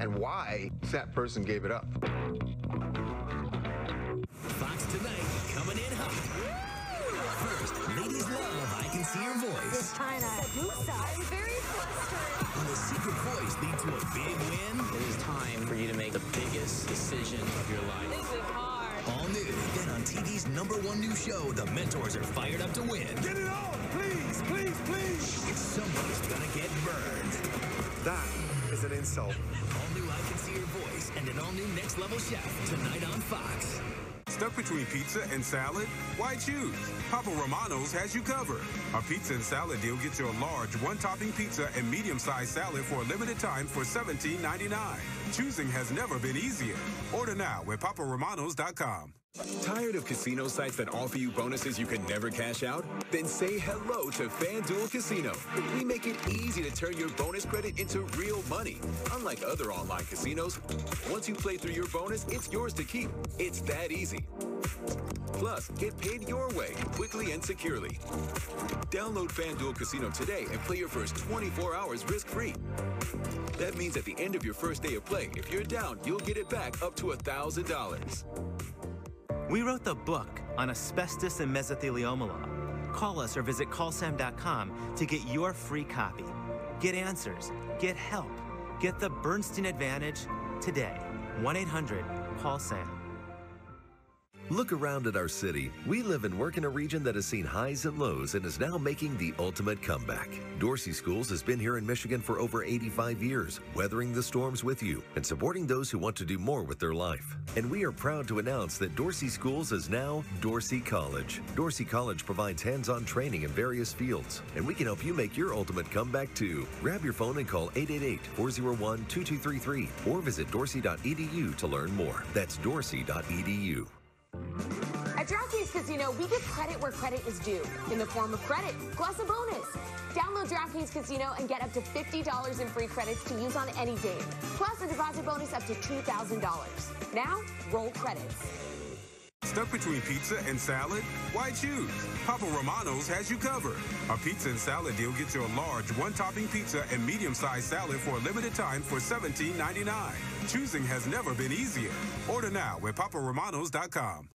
and mm-hmm. why that person gave it up. Fox tonight, coming in hot. First, ladies love I Can See Your Voice. It's time to seduce us. I'm very flustered. Will the secret voice lead to a big win? It is time for you to make the biggest decision of your life. This is hard. All new. Then on TV's number one new show, the mentors are fired up to win. Get it on! Please, please, is an insult. All new I Can See Your Voice and an all new Next Level Chef tonight on Fox. Stuck between pizza and salad? Why choose? Papa Romano's has you covered. A pizza and salad deal gets you a large one-topping pizza and medium-sized salad for a limited time for $17.99. Choosing has never been easier. Order now at paparomanos.com. Tired of casino sites that offer you bonuses you can never cash out? Then say hello to FanDuel Casino. We make it easy to turn your bonus credit into real money. Unlike other online casinos, once you play through your bonus, it's yours to keep. It's that easy. Plus, get paid your way, quickly and securely. Download FanDuel Casino today and play your first 24 hours risk-free. That means at the end of your first day of play, if you're down, you'll get it back up to $1,000. We wrote the book on asbestos and mesothelioma. Call us or visit callsam.com to get your free copy. Get answers, get help, get the Bernstein Advantage today. 1 800 Call SAM. Look around at our city. We live and work in a region that has seen highs and lows and is now making the ultimate comeback. Dorsey Schools has been here in Michigan for over 85 years, weathering the storms with you and supporting those who want to do more with their life. And we are proud to announce that Dorsey Schools is now Dorsey College. Dorsey College provides hands on training in various fields, and we can help you make your ultimate comeback too. Grab your phone and call 888 401 2233 or visit dorsey.edu to learn more. That's dorsey.edu. DraftKings Casino, we give credit where credit is due in the form of credit plus a bonus. Download DraftKings Casino and get up to $50 in free credits to use on any game, plus a deposit bonus up to $2,000. Now, roll credits. Stuck between pizza and salad? Why choose? Papa Romano's has you covered. A pizza and salad deal gets you a large one-topping pizza and medium-sized salad for a limited time for $17.99. Choosing has never been easier. Order now at paparomanos.com.